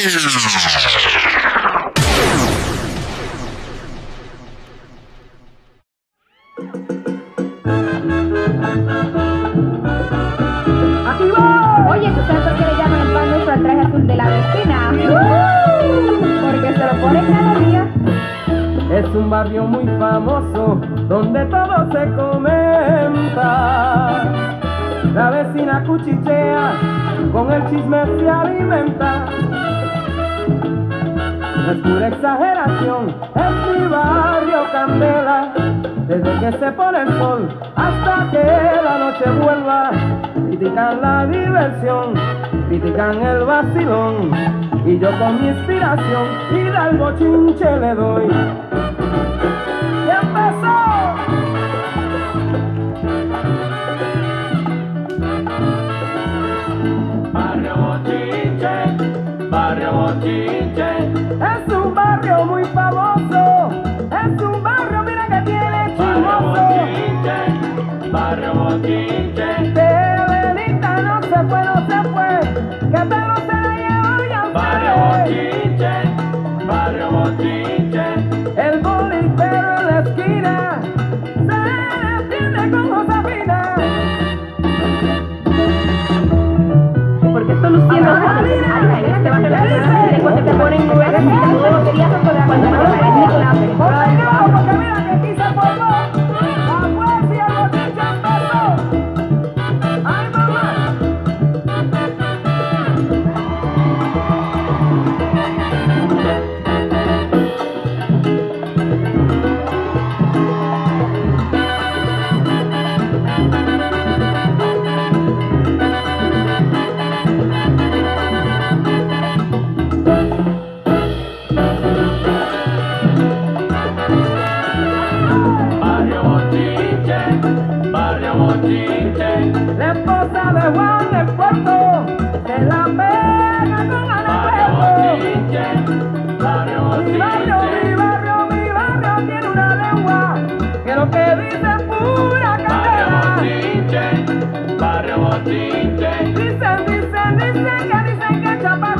Oye, ¿tú sabes por qué le llaman el pan nuestro al traje azul de la vecina? Porque se lo ponen cada día. Es un barrio muy famoso donde todo se comenta. La vecina cuchichea, con el chisme se alimenta. No es pura exageración, es mi barrio candela. Desde que se pone el sol hasta que la noche vuelva, critican la diversión, critican el vacilón. Y yo con mi inspiración y del bochinche le doy. ¡Ya empezó! Barrio Bochinche, Barrio Bochinche, barrio muy famoso, es un barrio, mira que tiene chismoso. Barrio Bochinche, de Benita no se fue, no La esposa de Juan el Puerto se la pega con Ana Chinche, barrio Mi barrio, mi barrio, mi barrio tiene una lengua que lo que dice es pura candela. Barrio Chinche, barrio Chinche. Dicen, dicen, dicen que dicen que chaparro.